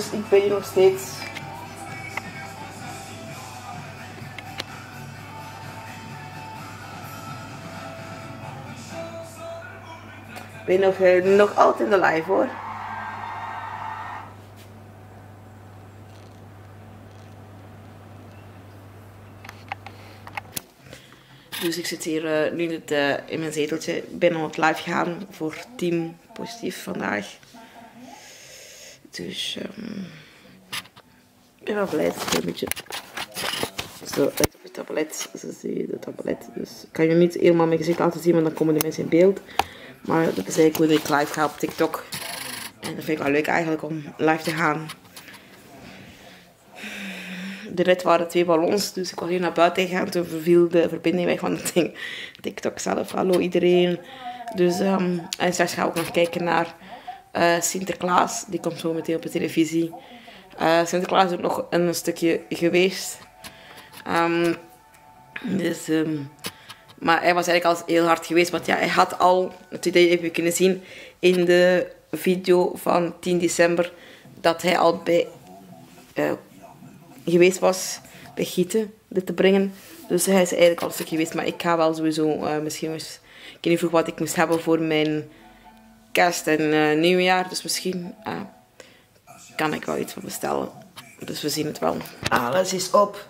Dus ik ben hier nog steeds. Ben nog, eh, nog altijd in de live hoor. Dus ik zit hier eh, nu in, het, eh, in mijn zeteltje. Ik ben aan het live gaan voor Team Positief vandaag. Dus ehm, ik ben wel blij een beetje zo uit het tablet. Zo zie je de tablet. Dus ik kan je niet helemaal mijn gezicht laten zien, want dan komen de mensen in beeld. Maar dat is eigenlijk hoe ik live ga op TikTok. En dat vind ik wel leuk eigenlijk om live te gaan. De rit waren twee ballons, dus ik was hier naar buiten gegaan. Toen viel de verbinding weg van het ding. TikTok zelf, hallo iedereen. Dus, ehm, en straks ga ik ook nog kijken naar eh, Sinterklaas. Die komt zo meteen op de televisie. Eh, Sinterklaas is ook nog een stukje geweest. Ehm, dus, ehm, maar hij was eigenlijk al heel hard geweest. Want ja, hij had al, dat heb je kunnen zien in de video van 10 december, dat hij al bij uh, geweest was bij Gieten dit te brengen. Dus hij is eigenlijk al een stukje geweest. Maar ik ga wel sowieso misschien eens... Ik niet vroeg wat ik moest hebben voor mijn kerst en uh, nieuwjaar. Dus misschien uh, kan ik wel iets van bestellen. Dus we zien het wel. Alles is op.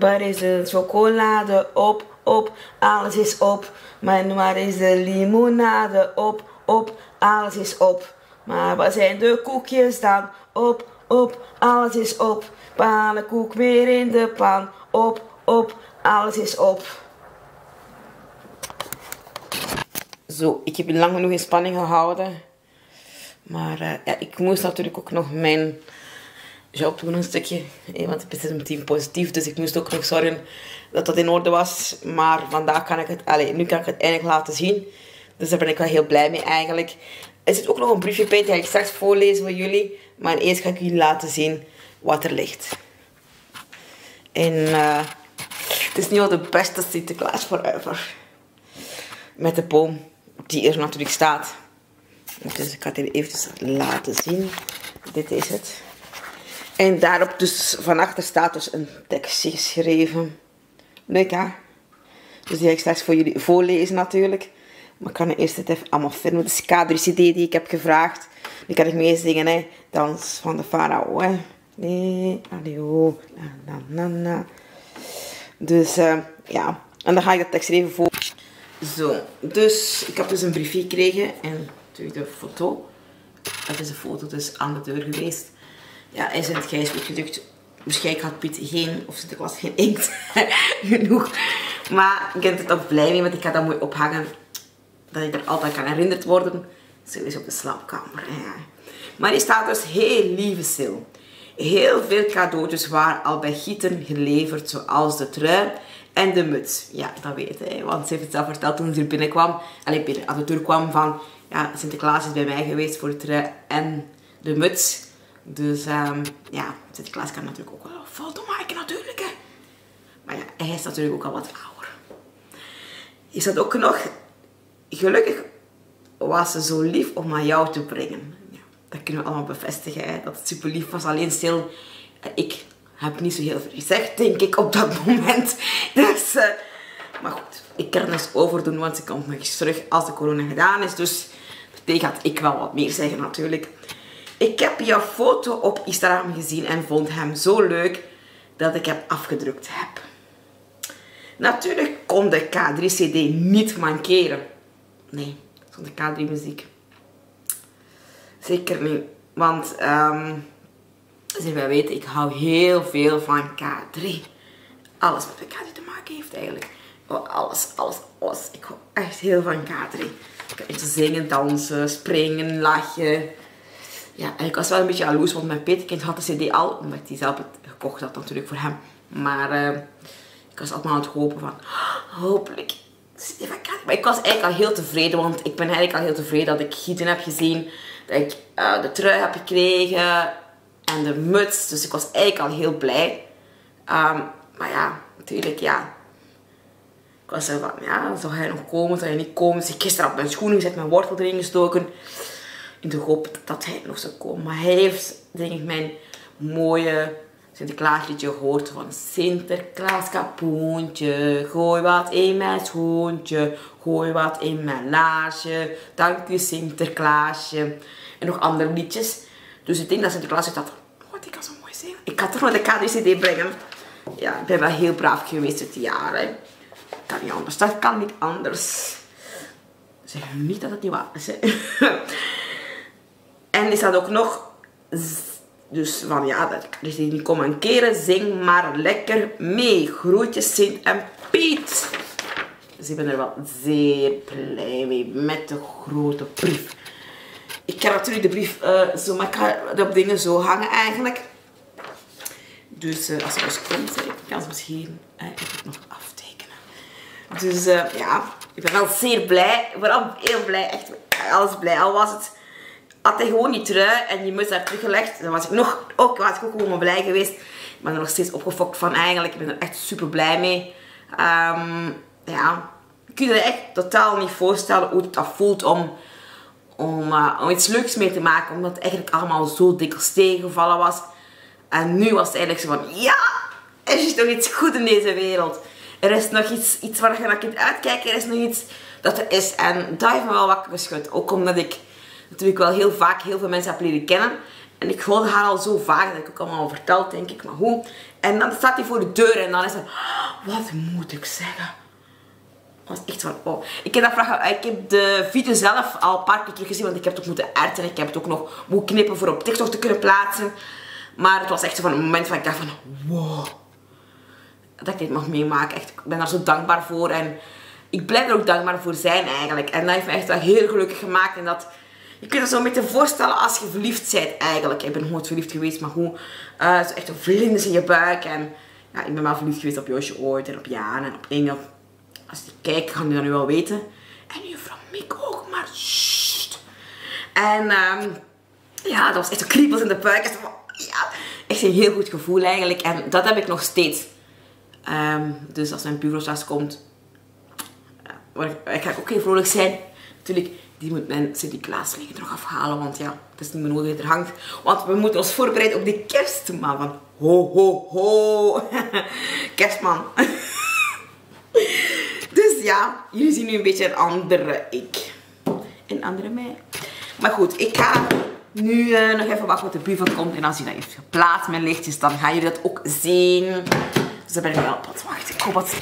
Waar is de chocolade? Op, op, alles is op. Maar waar is de limonade? Op, op, alles is op. Maar waar zijn de koekjes dan? Op, op, alles is op. Pannenkoek weer in de pan. Op, op, alles is op. Zo, ik heb lang genoeg in spanning gehouden. Maar uh, ja, ik moest natuurlijk ook nog mijn job doen een stukje. Want het is een team positief, dus ik moest ook nog zorgen dat dat in orde was. Maar vandaag kan ik het, allez, nu kan ik het eindelijk laten zien. Dus daar ben ik wel heel blij mee eigenlijk. Er zit ook nog een briefje bij, die ga ik straks voorlezen voor jullie. Maar eerst ga ik jullie laten zien wat er ligt. En uh, het is nu al de beste Sinterklaas forever. Met de boom die er natuurlijk staat. Dus ik ga het even laten zien. Dit is het. En daarop dus van achter staat dus een tekstje geschreven. Leuk hè? Dus die ga ik straks voor jullie voorlezen natuurlijk. Maar ik kan eerst het even allemaal vinden. Het is K3CD die ik heb gevraagd. Die kan ik meezingen hè. Dans van de farao hè. Nee, adio, na, na, na, Dus uh, ja, en dan ga ik dat tekst even voor. Zo, dus ik heb dus een briefje gekregen en natuurlijk de foto. Dat is een foto dus aan de deur geweest ja, is in het gedrukt. Waarschijnlijk had Piet geen, of Sinterklaas geen inkt genoeg. Maar ik ben er toch blij mee, want ik ga dat mooi ophangen. Dat ik er altijd kan herinnerd worden. Sowieso op de slaapkamer. Maar hier staat dus heel lieve Sil. Heel veel cadeautjes waren al bij Gieten geleverd, zoals de trui en de muts. Ja, dat weet hij, want ze heeft het zelf verteld toen ze er binnenkwam. Alleen binnen, als de deur kwam van, ja, Sinterklaas is bij mij geweest voor de trui en de muts. Dus um, ja, Sinterklaas kan natuurlijk ook wel foto maken natuurlijk. Hè. Maar ja, hij is natuurlijk ook al wat ouder. Is dat ook nog... Gelukkig was ze zo lief om naar jou te brengen. Ja, dat kunnen we allemaal bevestigen. Hè, dat het super lief was. Alleen stil, eh, ik heb niet zo heel veel gezegd, denk ik, op dat moment. Dus, uh, maar goed, ik kan het overdoen, want ze komt nog eens terug als de corona gedaan is. Dus tegen gaat ik wel wat meer zeggen natuurlijk. Ik heb jouw foto op Instagram gezien en vond hem zo leuk dat ik hem afgedrukt heb. Natuurlijk kon de K3-CD niet mankeren. Nee, zonder K3-muziek. Zeker niet. Want, um, zoals wij weten, ik hou heel veel van K3. Alles wat met K3 te maken heeft eigenlijk. Oh, alles, alles, alles. Ik hou echt heel van K3. Ik kan zingen, dansen, springen, lachen ja, en ik was wel een beetje jaloers, want mijn petekind had de cd al, omdat hij zelf het gekocht had natuurlijk voor hem. Maar uh, ik was allemaal aan het hopen van, hopelijk Maar ik was eigenlijk al heel tevreden, want ik ben eigenlijk al heel tevreden dat ik gieten heb gezien. Dat ik uh, de trui heb gekregen en de muts. Dus ik was eigenlijk al heel blij. Um, maar ja, natuurlijk, ja. Ik was zo van, ja, zou hij nog komen, zou hij niet komen. Dus ik gisteren op mijn schoenen gezet, mijn wortel erin gestoken. In de hoop dat hij nog zou komen. Maar hij heeft, denk ik, mijn mooie Sinterklaasliedje gehoord van Sinterklaas kapoentje, gooi wat in mijn schoentje, gooi wat in mijn laarsje, dank u Sinterklaasje. En nog andere liedjes. Dus ik denk dat Sinterklaas heeft dat, oh die kan zo mooi zingen. Ik had toch nog de KDCD brengen. Ja, ik ben wel heel braaf geweest dit jaar. Hè. Kan niet anders, dat kan niet anders. Zeg niet dat het niet waar is. en er staat ook nog dus van ja, dat dus die niet komen keren, zing maar lekker mee. Groetjes Sint en Piet. Dus ik ben er wel zeer blij mee met de grote brief. Ik heb natuurlijk de brief uh, zo, maar ik ga op dingen zo hangen eigenlijk. Dus uh, als het dus komt, ik kan ze misschien uh, even nog aftekenen. Dus ja, ik ben wel zeer blij. Vooral heel blij, echt alles blij. Al was het had hij gewoon die trui en die muts daar teruggelegd. Dan was ik nog, ook, was ik ook gewoon blij geweest. Ik ben er nog steeds opgefokt van eigenlijk. Ik ben er echt super blij mee. Um, ja, ik kan je echt totaal niet voorstellen hoe het dat voelt om, om, uh, om iets leuks mee te maken. Omdat het eigenlijk allemaal zo dikwijls tegengevallen was. En nu was het eigenlijk zo van, ja, er is nog iets goed in deze wereld. Er is nog iets, iets waar je naar kunt uitkijken. Er is nog iets dat er is. En dat heeft me wel wakker geschud. Ook omdat ik natuurlijk wel heel vaak heel veel mensen heb leren kennen. En ik hoorde haar al zo vaak, dat ik ook allemaal verteld, denk ik. Maar hoe? En dan staat hij voor de deur en dan is het, wat moet ik zeggen? Dat was echt van, oh. Ik heb, dat vraag, ik heb de video zelf al een paar keer teruggezien, want ik heb het ook moeten erten. Ik heb het ook nog moeten knippen voor op TikTok te kunnen plaatsen. Maar het was echt van een moment waar ik dacht van, wow. Dat ik dit mag meemaken. Echt, ik ben daar zo dankbaar voor. En ik blijf er ook dankbaar voor zijn eigenlijk. En dat heeft me echt wel heel gelukkig gemaakt. En dat je kunt het zo met te voorstellen als je verliefd bent eigenlijk. Ik ben nooit verliefd geweest, maar hoe uh, zo echt een vlinders in je buik. En ja, ik ben wel verliefd geweest op Josje ooit en op Jaan en op Inge. Als die kijkt, gaan die dat nu wel weten. En juffrouw Mick ook, maar sst. En um, ja, dat was echt een kriebels in de buik. Echt, ja, echt een heel goed gevoel eigenlijk. En dat heb ik nog steeds. Um, dus als mijn buurvrouw straks komt, uh, ik ga ook heel vrolijk zijn. Natuurlijk, die moet mijn Sinterklaas liggen nog afhalen. Want ja, het is niet meer nodig er hangt. Want we moeten ons voorbereiden op die kerstman. Van ho ho ho. Kerstman. dus ja, jullie zien nu een beetje een andere ik. Een andere mij. Maar goed, ik ga nu uh, nog even wachten wat de buurman komt. En als hij dat heeft geplaatst met lichtjes, dan gaan jullie dat ook zien. Dus dan ben ik wel wat wachten. Ik hoop dat...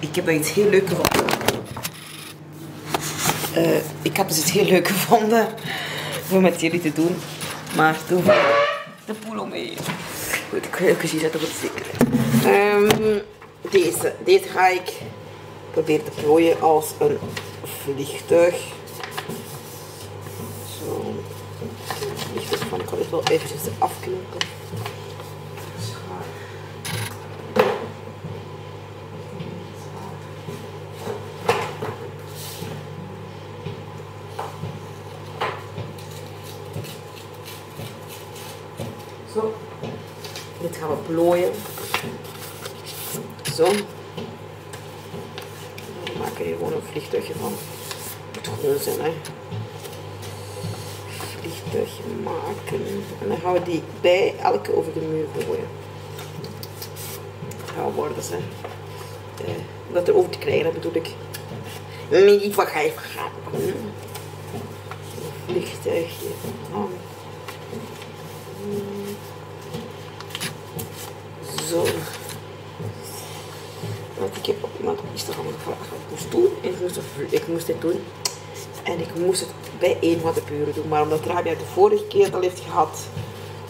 Ik heb dat iets heel leuk gevonden. Uh, ik heb dus het heel leuk gevonden om met jullie te doen. Maar toen de poelo mee. Goed, ik ga even zien zetten voor het zeker. Um, deze. Deze ga ik proberen te plooien als een vliegtuig. Zo. Vliegtuig van, ik ga dit wel eventjes afknopen. plooien. Zo. We maken hier gewoon een vliegtuigje van. Het moet gewoon zijn, hè. Vliegtuigje maken. En dan gaan we die bij elke over de muur gooien. Gaan worden ze. Eh, om dat erover te krijgen, dat bedoel ik. Niet wat ga je gaan. Vliegtuigje. Oh. Zo. Want ik heb op iemand op Instagram gevraagd wat ik moest doen. En ik moest, ik moest dit doen. En ik moest het bij één van de buren doen. Maar omdat Rabia de vorige keer al heeft gehad,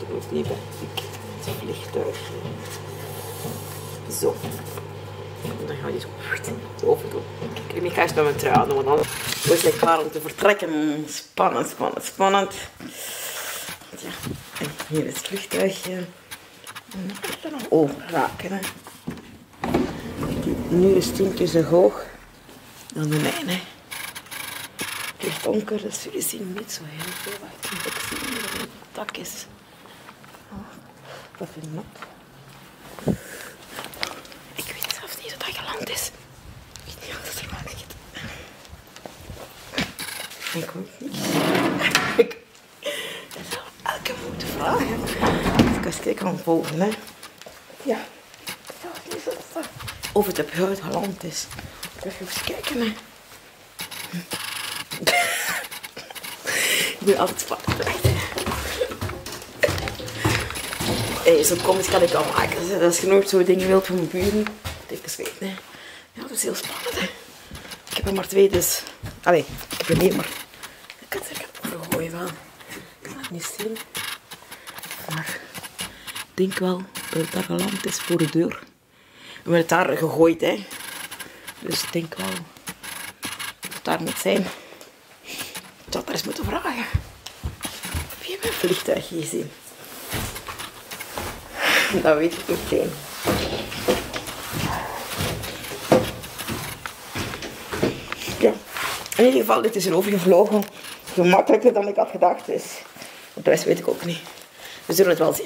ik het niet bij ik het vliegtuig. Zo. En dan we die zo over doen. Ik ga eens bij mijn trui aan doen, want ik klaar om te vertrekken. Spannend, spannend, spannend. Ja, en hier is het vliegtuigje. Oh, raken. Hè. Nu is tien keer zo hoog. dan de mijne. Het ligt donker, dus jullie zien niet zo heel veel. Wat ik kan ook zien dat het dak is. Oh, wat vind je dat? Ik weet zelfs niet hoe dat geland is. Ik weet niet wat het ervan ligt. Ik ook niet. Ik dat zou elke moeten Ik was kijken van boven, hè. Ja. Ik niet Of het op het geland is. Ik eens kijken, hè. Ik ben altijd spannend. Hey, zo kan ik al maken. Als je nooit zo dingen wilt van mijn buren, even weten. Hè. Ja, dat is heel spannend. Ik heb er maar twee, dus... Allee, ik heb er meer, maar... Ik kan het er overgooien wel. Ik kan het niet zien. Maar ik denk wel dat het daar geland is voor de deur. We hebben het daar gegooid, hè. Dus ik denk wel dat het daar moet zijn. Ik zou er eens moeten vragen. Heb je mijn vliegtuig gezien? Dat weet ik meteen. Ja, in ieder geval, dit is erover gevlogen. Gemakkelijker dan ik had gedacht. Dus de rest weet ik ook niet. We zullen het wel zien.